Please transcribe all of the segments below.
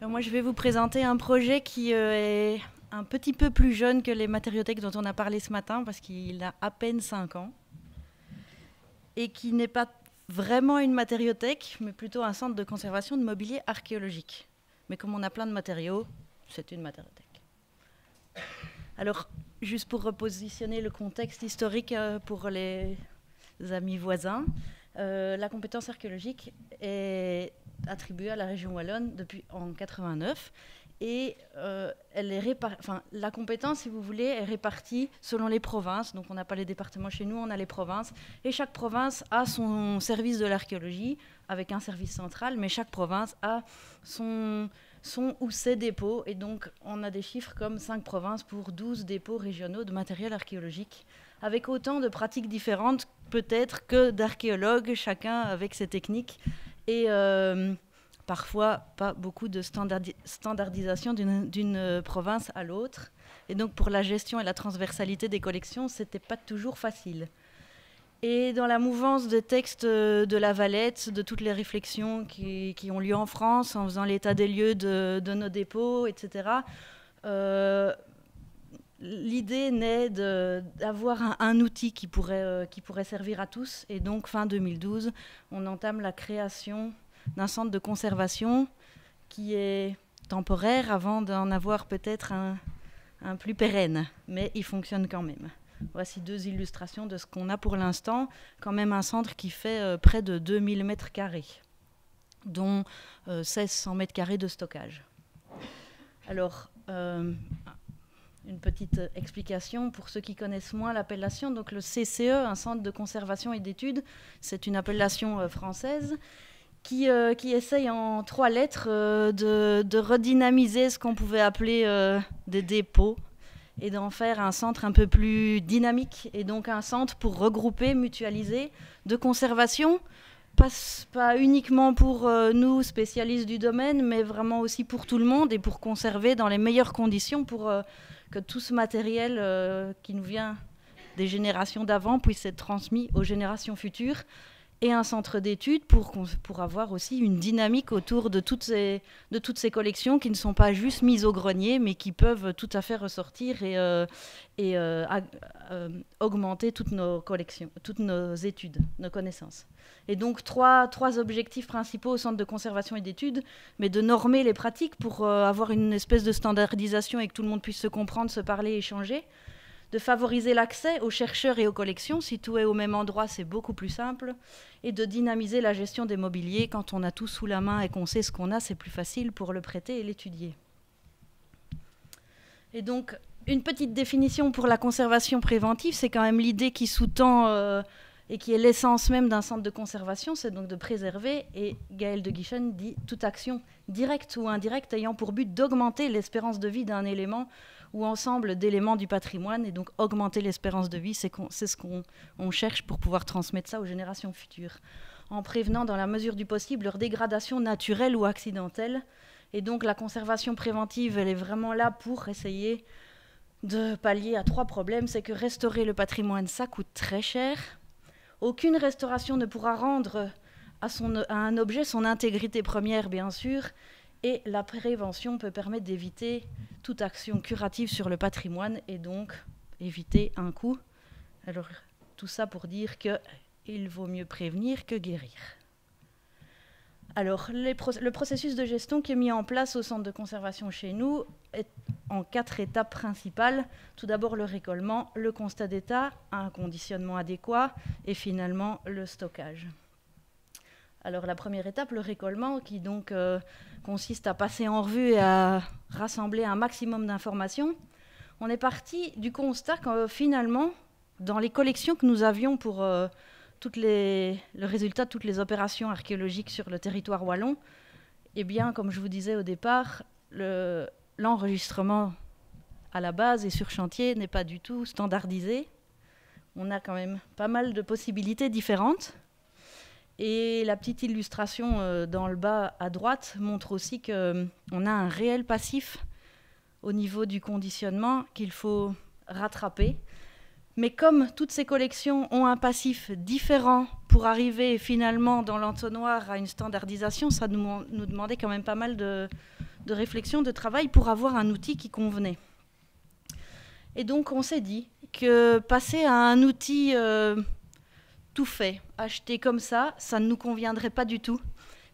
Moi, je vais vous présenter un projet qui est un petit peu plus jeune que les matériothèques dont on a parlé ce matin, parce qu'il a à peine 5 ans, et qui n'est pas vraiment une matériothèque, mais plutôt un centre de conservation de mobilier archéologique. Mais comme on a plein de matériaux, c'est une matériothèque. Alors, juste pour repositionner le contexte historique euh, pour les amis voisins, euh, la compétence archéologique est attribuée à la région wallonne depuis en 89 et euh, la compétence, si vous voulez, est répartie selon les provinces. Donc on n'a pas les départements chez nous, on a les provinces. Et chaque province a son service de l'archéologie, avec un service central, mais chaque province a son, son ou ses dépôts. Et donc on a des chiffres comme 5 provinces pour 12 dépôts régionaux de matériel archéologique, avec autant de pratiques différentes peut-être que d'archéologues, chacun avec ses techniques. Et... Euh, parfois pas beaucoup de standardisation d'une euh, province à l'autre. Et donc pour la gestion et la transversalité des collections, ce n'était pas toujours facile. Et dans la mouvance des textes euh, de la Valette, de toutes les réflexions qui, ont lieu en France, en faisant l'état des lieux de, nos dépôts, etc., l'idée naît d'avoir un, outil qui pourrait, qui pourrait servir à tous. Et donc, fin 2012, on entame la création d'un centre de conservation qui est temporaire avant d'en avoir peut-être un, plus pérenne, mais il fonctionne quand même. Voici deux illustrations de ce qu'on a pour l'instant, quand même un centre qui fait euh, près de 2000 mètres carrés, dont 1600 euh, mètres carrés de stockage. Alors, euh, une petite explication pour ceux qui connaissent moins l'appellation. Donc, le CCE, un centre de conservation et d'études, c'est une appellation française qui, euh, qui essaye en trois lettres euh, de, redynamiser ce qu'on pouvait appeler euh, des dépôts et d'en faire un centre un peu plus dynamique et donc un centre pour regrouper, mutualiser de conservation, pas, pas uniquement pour nous spécialistes du domaine, mais vraiment aussi pour tout le monde et pour conserver dans les meilleures conditions pour que tout ce matériel qui nous vient des générations d'avant puisse être transmis aux générations futures et un centre d'études pour, pour avoir aussi une dynamique autour de toutes, ces, de toutes ces collections qui ne sont pas juste mises au grenier, mais qui peuvent tout à fait ressortir et, euh, et euh, euh, augmenter toutes nos collections, toutes nos études, nos connaissances. Et donc trois, trois objectifs principaux au centre de conservation et d'études, mais de normer les pratiques pour avoir une espèce de standardisation et que tout le monde puisse se comprendre, se parler, échanger de favoriser l'accès aux chercheurs et aux collections. Si tout est au même endroit, c'est beaucoup plus simple. Et de dynamiser la gestion des mobiliers. Quand on a tout sous la main et qu'on sait ce qu'on a, c'est plus facile pour le prêter et l'étudier. Et donc, une petite définition pour la conservation préventive, c'est quand même l'idée qui sous-tend euh, et qui est l'essence même d'un centre de conservation, c'est donc de préserver, et Gaël de Guichen dit toute action directe ou indirecte ayant pour but d'augmenter l'espérance de vie d'un élément ou ensemble d'éléments du patrimoine. Et donc augmenter l'espérance de vie, c'est ce qu'on cherche pour pouvoir transmettre ça aux générations futures, en prévenant dans la mesure du possible leur dégradation naturelle ou accidentelle. Et donc la conservation préventive, elle est vraiment là pour essayer de pallier à trois problèmes. C'est que restaurer le patrimoine, ça coûte très cher. Aucune restauration ne pourra rendre à, un objet son intégrité première, bien sûr, et la prévention peut permettre d'éviter toute action curative sur le patrimoine et donc éviter un coût. Alors, tout ça pour dire qu'il vaut mieux prévenir que guérir. Alors, le processus de gestion qui est mis en place au centre de conservation chez nous est en quatre étapes principales. Tout d'abord, le récollement, le constat d'état, un conditionnement adéquat et finalement le stockage. Alors, la première étape, le récollement, qui donc euh, consiste à passer en revue et à rassembler un maximum d'informations, on est parti du constat que finalement, dans les collections que nous avions pour euh, le résultat de toutes les opérations archéologiques sur le territoire wallon, eh bien, comme je vous disais au départ, l'enregistrement à la base et sur chantier n'est pas du tout standardisé. On a quand même pas mal de possibilités différentes. Et la petite illustration euh, dans le bas à droite montre aussi qu'on euh, a un réel passif au niveau du conditionnement qu'il faut rattraper. Mais comme toutes ces collections ont un passif différent pour arriver finalement dans l'entonnoir à une standardisation, ça nous, demandait quand même pas mal de, de réflexion, de travail pour avoir un outil qui convenait. Et donc on s'est dit que passer à un outil euh, tout fait, acheté comme ça, ça ne nous conviendrait pas du tout.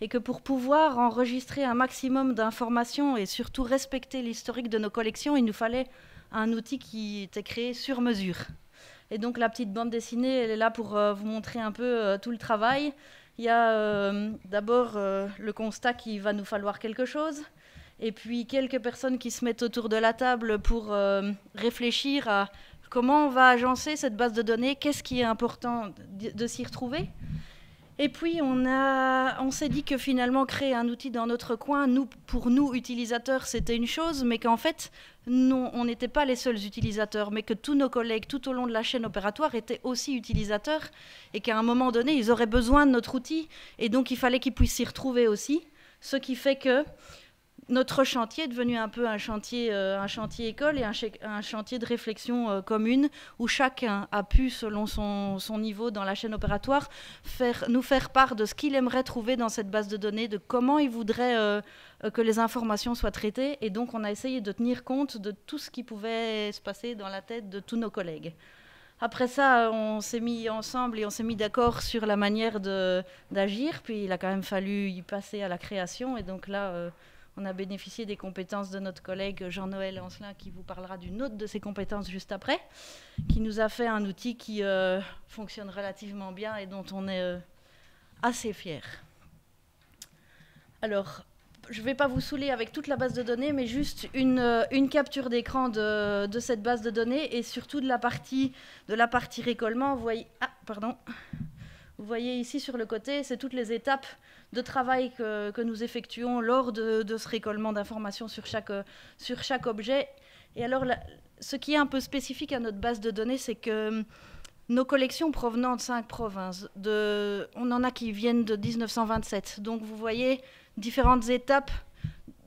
Et que pour pouvoir enregistrer un maximum d'informations et surtout respecter l'historique de nos collections, il nous fallait un outil qui était créé sur mesure. Et donc la petite bande dessinée, elle est là pour euh, vous montrer un peu euh, tout le travail. Il y a d'abord le constat qu'il va nous falloir quelque chose et puis quelques personnes qui se mettent autour de la table pour euh, réfléchir à comment on va agencer cette base de données, qu'est-ce qui est important de, s'y retrouver. Et puis on, on s'est dit que finalement créer un outil dans notre coin, nous, pour nous utilisateurs, c'était une chose, mais qu'en fait, non, on n'était pas les seuls utilisateurs, mais que tous nos collègues tout au long de la chaîne opératoire étaient aussi utilisateurs, et qu'à un moment donné, ils auraient besoin de notre outil, et donc il fallait qu'ils puissent s'y retrouver aussi. Ce qui fait que notre chantier est devenu un peu un chantier, euh, un chantier école et un, chantier de réflexion euh, commune où chacun a pu, selon son, niveau dans la chaîne opératoire, nous faire part de ce qu'il aimerait trouver dans cette base de données, de comment il voudrait euh, que les informations soient traitées. Et donc, on a essayé de tenir compte de tout ce qui pouvait se passer dans la tête de tous nos collègues. Après ça, on s'est mis ensemble et on s'est mis d'accord sur la manière d'agir. Puis il a quand même fallu y passer à la création. Et donc là, on a bénéficié des compétences de notre collègue Jean-Noël Ancelin qui vous parlera d'une autre de ses compétences juste après, qui nous a fait un outil qui euh, fonctionne relativement bien et dont on est euh, assez fier. Alors, je ne vais pas vous saouler avec toute la base de données, mais juste une, euh, capture d'écran de, cette base de données et surtout de la partie, récollement. Voyez, ah, pardon. Vous voyez ici sur le côté, c'est toutes les étapes de travail que, nous effectuons lors de, ce récollement d'informations sur chaque, sur chaque objet. Et alors, ce qui est un peu spécifique à notre base de données, c'est que hum, nos collections provenant de cinq provinces, de, on en a qui viennent de 1927. Donc, vous voyez différentes étapes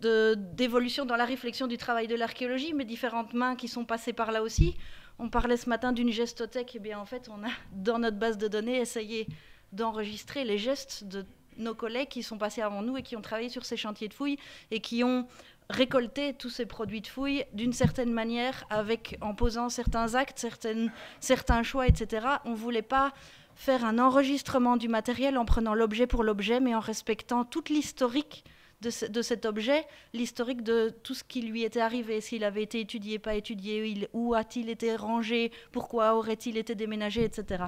d'évolution dans la réflexion du travail de l'archéologie, mais différentes mains qui sont passées par là aussi. On parlait ce matin d'une gestothèque, et eh bien en fait, on a dans notre base de données essayé d'enregistrer les gestes de nos collègues qui sont passés avant nous et qui ont travaillé sur ces chantiers de fouilles et qui ont récolté tous ces produits de fouilles d'une certaine manière, avec, en posant certains actes, certaines, certains choix, etc. On ne voulait pas faire un enregistrement du matériel en prenant l'objet pour l'objet, mais en respectant toute l'historique de, cet objet, l'historique de tout ce qui lui était arrivé, s'il avait été étudié, pas étudié, où a-t-il été rangé, pourquoi aurait-il été déménagé, etc.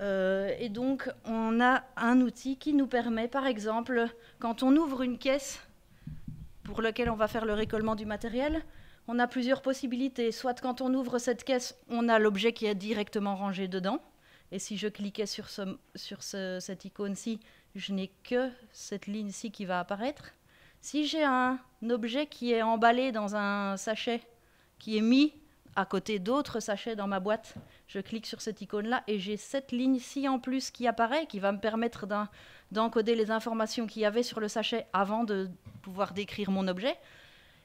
Euh, et donc, on a un outil qui nous permet, par exemple, quand on ouvre une caisse pour laquelle on va faire le récollement du matériel, on a plusieurs possibilités. Soit quand on ouvre cette caisse, on a l'objet qui est directement rangé dedans. Et si je cliquais sur, sur cette icône-ci, je n'ai que cette ligne-ci qui va apparaître. Si j'ai un objet qui est emballé dans un sachet, qui est mis à côté d'autres sachets dans ma boîte, je clique sur cette icône-là et j'ai cette ligne-ci en plus qui apparaît, qui va me permettre d'encoder les informations qu'il y avait sur le sachet avant de pouvoir décrire mon objet.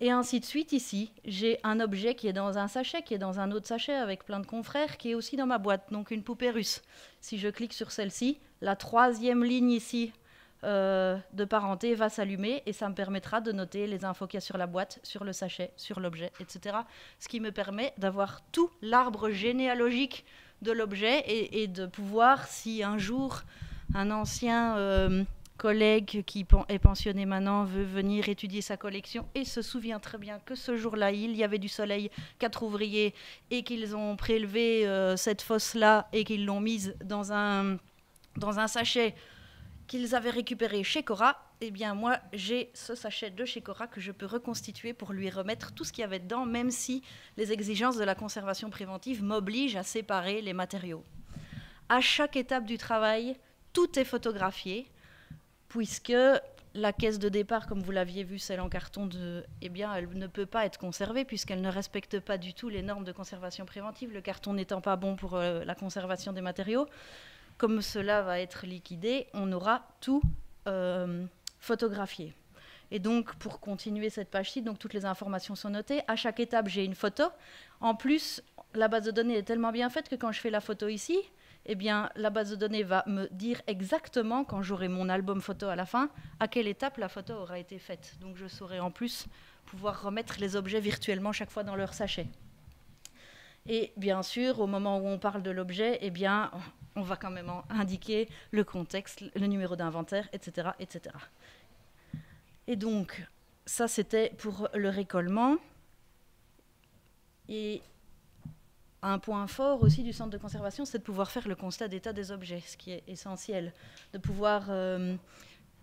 Et ainsi de suite, ici, j'ai un objet qui est dans un sachet, qui est dans un autre sachet avec plein de confrères, qui est aussi dans ma boîte, donc une poupée russe. Si je clique sur celle-ci, la troisième ligne ici euh, de parenté va s'allumer et ça me permettra de noter les infos qu'il y a sur la boîte, sur le sachet, sur l'objet, etc. Ce qui me permet d'avoir tout l'arbre généalogique de l'objet et, de pouvoir, si un jour un ancien... Euh, collègue qui est pensionné maintenant veut venir étudier sa collection et se souvient très bien que ce jour-là, il y avait du soleil, quatre ouvriers, et qu'ils ont prélevé euh, cette fosse-là et qu'ils l'ont mise dans un, dans un sachet qu'ils avaient récupéré chez Cora, eh bien moi j'ai ce sachet de chez Cora que je peux reconstituer pour lui remettre tout ce qu'il y avait dedans, même si les exigences de la conservation préventive m'obligent à séparer les matériaux. À chaque étape du travail, tout est photographié, puisque la caisse de départ, comme vous l'aviez vu, celle en carton, de, eh bien, elle ne peut pas être conservée puisqu'elle ne respecte pas du tout les normes de conservation préventive, le carton n'étant pas bon pour euh, la conservation des matériaux. Comme cela va être liquidé, on aura tout euh, photographié. Et donc, pour continuer cette page-ci, donc toutes les informations sont notées. À chaque étape, j'ai une photo. En plus, la base de données est tellement bien faite que quand je fais la photo ici, eh bien, la base de données va me dire exactement, quand j'aurai mon album photo à la fin, à quelle étape la photo aura été faite. Donc je saurai en plus pouvoir remettre les objets virtuellement chaque fois dans leur sachet. Et bien sûr, au moment où on parle de l'objet, eh bien, on va quand même indiquer le contexte, le numéro d'inventaire, etc., etc. Et donc, ça, c'était pour le récollement. Et un point fort aussi du centre de conservation, c'est de pouvoir faire le constat d'état des objets, ce qui est essentiel, de pouvoir euh,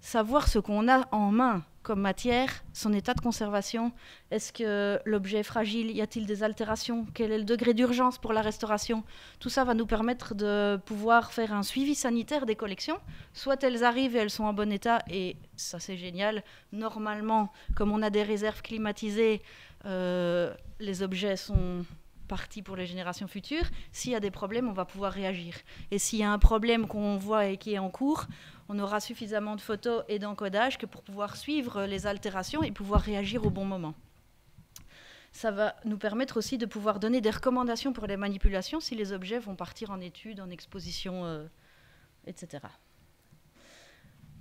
savoir ce qu'on a en main comme matière, son état de conservation. Est-ce que l'objet est fragile? Y a-t-il des altérations? Quel est le degré d'urgence pour la restauration? Tout ça va nous permettre de pouvoir faire un suivi sanitaire des collections. Soit elles arrivent et elles sont en bon état, et ça c'est génial. Normalement, comme on a des réserves climatisées, euh, les objets sont partie pour les générations futures. S'il y a des problèmes, on va pouvoir réagir. Et s'il y a un problème qu'on voit et qui est en cours, on aura suffisamment de photos et d'encodage que pour pouvoir suivre les altérations et pouvoir réagir au bon moment. Ça va nous permettre aussi de pouvoir donner des recommandations pour les manipulations si les objets vont partir en études, en exposition, euh, etc.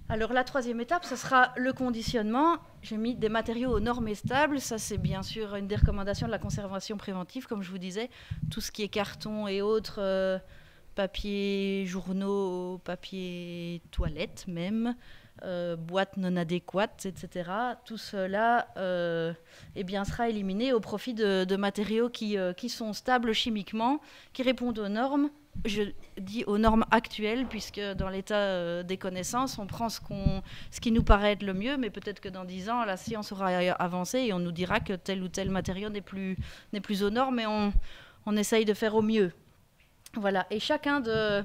Alors la troisième étape, ce sera le conditionnement. J'ai mis des matériaux aux normes et stables. Ça, c'est bien sûr une des recommandations de la conservation préventive, comme je vous disais. Tout ce qui est carton et autres, euh, papier journaux, papier toilette même, euh, boîtes non adéquates, etc. Tout cela euh, eh bien, sera éliminé au profit de, matériaux qui, qui sont stables chimiquement, qui répondent aux normes je dis aux normes actuelles, puisque dans l'état euh, des connaissances, on prend ce, qui nous paraît être le mieux, mais peut-être que dans dix ans, la science aura avancé et on nous dira que tel ou tel matériau n'est plus, plus aux normes, mais on, on essaye de faire au mieux. Voilà, et chacun de,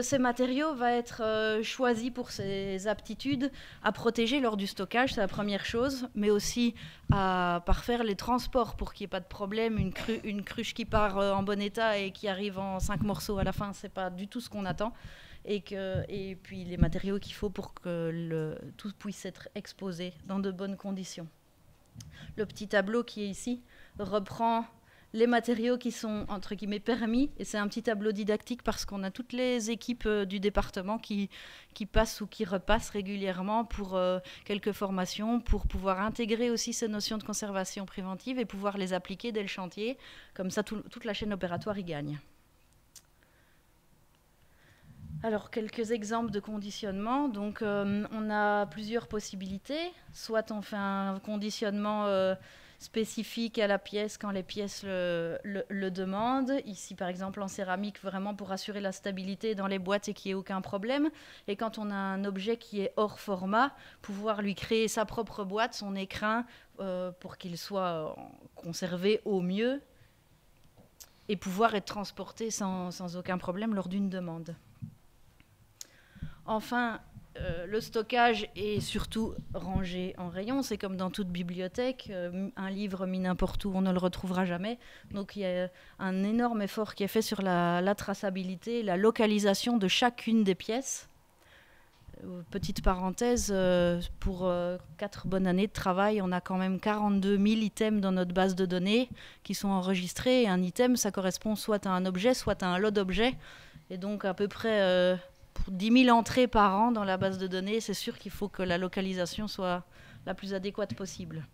ces matériaux va être euh, choisi pour ses aptitudes à protéger lors du stockage, c'est la première chose, mais aussi à parfaire les transports pour qu'il n'y ait pas de problème. Une, cruche qui part euh, en bon état et qui arrive en cinq morceaux à la fin, c'est pas du tout ce qu'on attend. Et, puis les matériaux qu'il faut pour que tout puisse être exposé dans de bonnes conditions. Le petit tableau qui est ici reprend les matériaux qui sont entre guillemets permis. Et c'est un petit tableau didactique parce qu'on a toutes les équipes euh, du département qui, qui passent ou qui repassent régulièrement pour euh, quelques formations, pour pouvoir intégrer aussi ces notions de conservation préventive et pouvoir les appliquer dès le chantier. Comme ça, toute la chaîne opératoire y gagne. Alors, quelques exemples de conditionnement. Donc, euh, on a plusieurs possibilités. Soit on fait un conditionnement spécifique à la pièce quand les pièces le, demandent. Ici, par exemple, en céramique, vraiment pour assurer la stabilité dans les boîtes et qu'il n'y ait aucun problème. Et quand on a un objet qui est hors format, pouvoir lui créer sa propre boîte, son écrin, euh, pour qu'il soit conservé au mieux et pouvoir être transporté sans, sans aucun problème lors d'une demande. Enfin, euh, le stockage est surtout rangé en rayon. C'est comme dans toute bibliothèque. Euh, un livre mis n'importe où, on ne le retrouvera jamais. Donc il y a un énorme effort qui est fait sur la, traçabilité, la localisation de chacune des pièces. Euh, petite parenthèse, pour quatre bonnes années de travail, on a quand même 42 000 items dans notre base de données qui sont enregistrés. un item, ça correspond soit à un objet, soit à un lot d'objets. Et donc à peu près pour 10 000 entrées par an dans la base de données, c'est sûr qu'il faut que la localisation soit la plus adéquate possible.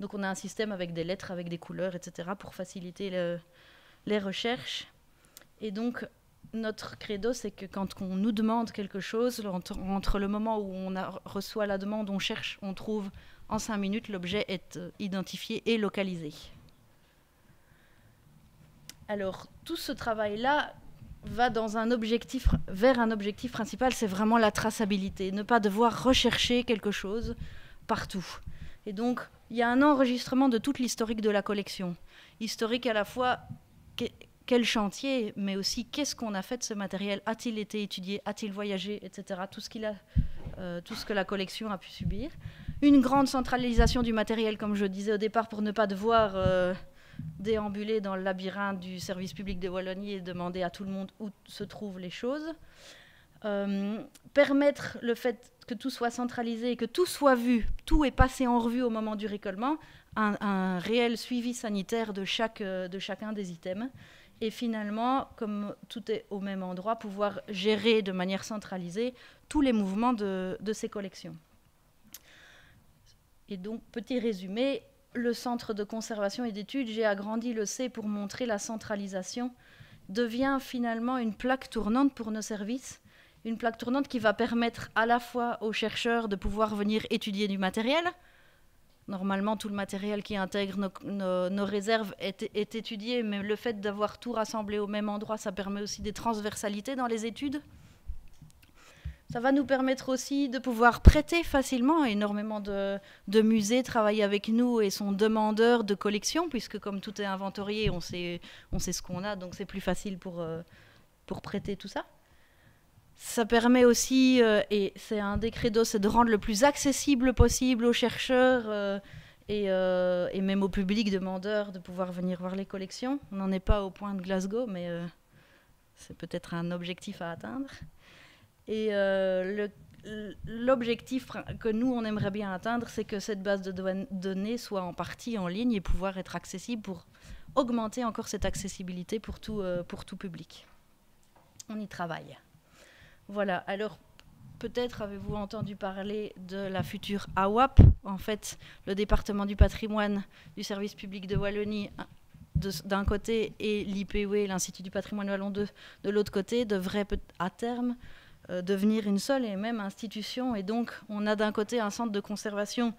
Donc on a un système avec des lettres, avec des couleurs, etc. pour faciliter les recherches. Et donc notre credo, c'est que quand on nous demande quelque chose, entre, le moment où on reçoit la demande, on cherche, on trouve, en cinq minutes, l'objet est euh, identifié et localisé. Alors, tout ce travail-là, va dans un objectif, vers un objectif principal, c'est vraiment la traçabilité, ne pas devoir rechercher quelque chose partout. Et donc, il y a un enregistrement de toute l'historique de la collection. Historique à la fois quel chantier, mais aussi qu'est-ce qu'on a fait de ce matériel, a-t-il été étudié, a-t-il voyagé, etc. Tout ce, a, euh, tout ce que la collection a pu subir. Une grande centralisation du matériel, comme je disais au départ, pour ne pas devoir... Euh, déambuler dans le labyrinthe du service public de Wallonie et demander à tout le monde où se trouvent les choses. Euh, permettre le fait que tout soit centralisé et que tout soit vu, tout est passé en revue au moment du récollement, un, réel suivi sanitaire de, chaque, de chacun des items. et finalement, comme tout est au même endroit, pouvoir gérer de manière centralisée tous les mouvements de, ces collections. Et donc, petit résumé, le centre de conservation et d'études, j'ai agrandi le C pour montrer la centralisation, devient finalement une plaque tournante pour nos services, une plaque tournante qui va permettre à la fois aux chercheurs de pouvoir venir étudier du matériel, Normalement, tout le matériel qui intègre nos, réserves est, étudié, mais le fait d'avoir tout rassemblé au même endroit, ça permet aussi des transversalités dans les études. Ça va nous permettre aussi de pouvoir prêter facilement. Énormément de, musées travaillent avec nous et sont demandeurs de collections, puisque comme tout est inventorié, on sait, on sait ce qu'on a, donc c'est plus facile pour, euh, pour prêter tout ça. Ça permet aussi, euh, et c'est un des credos, c'est de rendre le plus accessible possible aux chercheurs euh, euh, et, même au public demandeur de pouvoir venir voir les collections. On n'en est pas au point de Glasgow, mais c'est peut-être un objectif à atteindre. Et l'objectif que nous, on aimerait bien atteindre, c'est que cette base de données soit en partie en ligne et pouvoir être accessible pour augmenter encore cette accessibilité pour tout, pour tout public. On y travaille. Voilà, alors peut-être avez-vous entendu parler de la future AWAP, en fait le département du patrimoine du service public de Wallonie d'un côté et l'IPW, l'Institut du patrimoine wallon de, de l'autre côté, devrait à terme euh, devenir une seule et même institution. Et donc on a d'un côté un centre de conservation,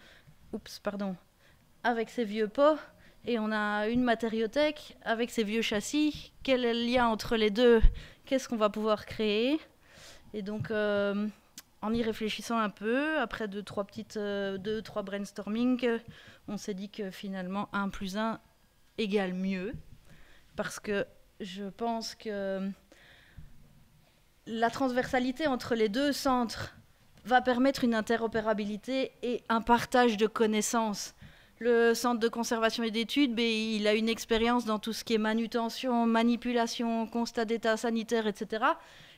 oups, pardon, avec ses vieux pots, et on a une matériothèque avec ses vieux châssis. Quel est le lien entre les deux? Qu'est-ce qu'on va pouvoir créer? Et donc, euh, en y réfléchissant un peu, après deux, trois petites, euh, deux, trois brainstorming, on s'est dit que finalement 1 plus 1 égale mieux. Parce que je pense que la transversalité entre les deux centres va permettre une interopérabilité et un partage de connaissances. Le centre de conservation et d'études, ben, il a une expérience dans tout ce qui est manutention, manipulation, constat d'état sanitaire, etc.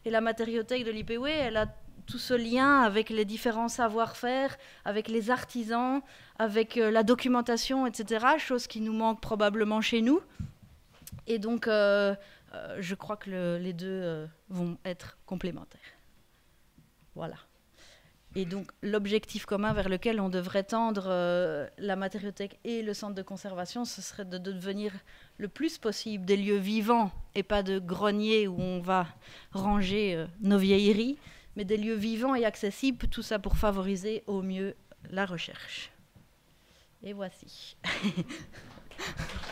Et la matériothèque de l'IPW, elle a tout ce lien avec les différents savoir-faire, avec les artisans, avec euh, la documentation, etc., chose qui nous manque probablement chez nous. Et donc, euh, je crois que les deux vont être complémentaires. Voilà. Et donc l'objectif commun vers lequel on devrait tendre euh, la matériothèque et le centre de conservation, ce serait de, devenir le plus possible des lieux vivants et pas de greniers où on va ranger euh, nos vieilleries, mais des lieux vivants et accessibles, tout ça pour favoriser au mieux la recherche. Et voici.